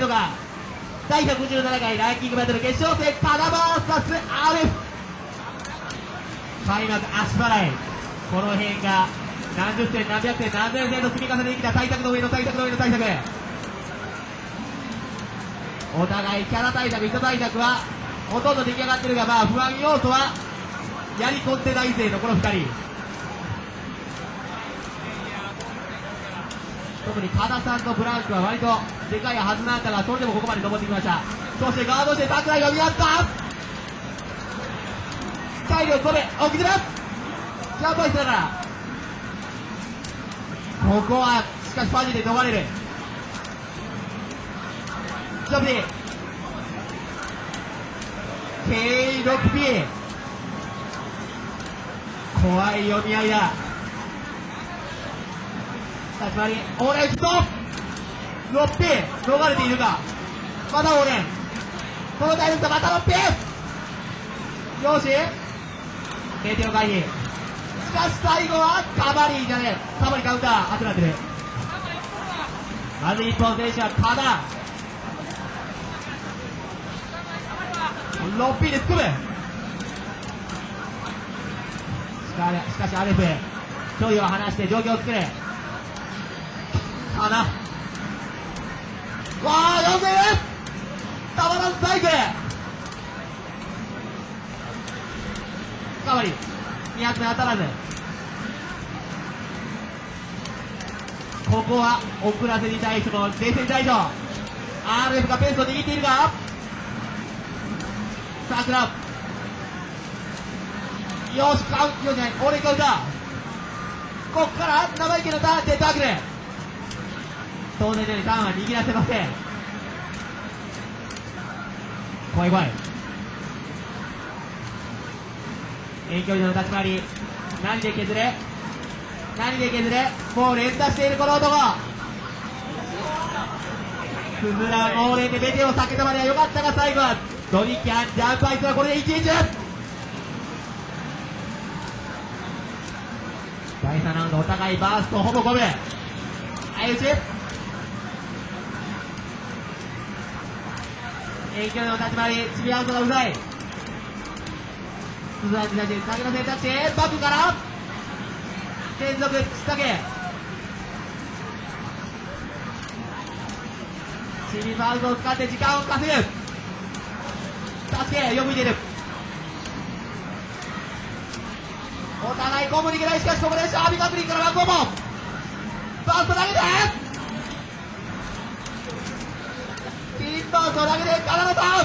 のが第157回ランキングバトル決勝戦カナバーサス RF 開幕足払いこの辺が何十点何百点何千点と積み重ねてきた対策の上の対策の上の対策お互いキャラ対策人対策はほとんど出来上がってるがまあ不安要素はやり込んで大勢のこの2人。特に加田さんとブランクは割とでかいはずなんだがそれでもここまで登ってきました。そしてガードして桜井が見合った。体力込め奥ずらジャンプアイスだから。ここはしかしパジで逃れる。ジャンプ K6P 怖い読み合いだ。立ち回りオーレンヒット6ピ逃れているか。またオーレンこのタイム差また6ピよし。停停を回避。しかし最後はカバリーじゃねえ。カバリーカウンター。熱くなってる。まず一本選手はカダ6ピで突っ込む。しかしアレフ距離を離して状況を作るかな。わあ4000円たまらずサイク。ルかわり。200点当たらず。ここは遅らせに対しても冷静に対処。RF がペースを握っているが。桜。よしカウンよしない俺カウンターこっから生池のターンでタックル当然のようにターンは握らせません。怖い怖い。遠距離の立ち回り。何で削れ？何で削れ？もう連打しているこの男。スズラオーレンでメテを避けたまでは良かったが最後は。ドニキャンジャンプアイスはこれで1インチ第3ラウンドお互いバーストほぼ5分相打ち。遠距離の立ち回りチビアウトがうざい。鈴橋大臣先の選択肢バックから連続突き下げチビバウトを使って時間を稼ぐ。助けよく見ている。お互いコムにいけない。しかしここでシャービカプリンからバックオモバースト投げてピンバースト投げさんケラン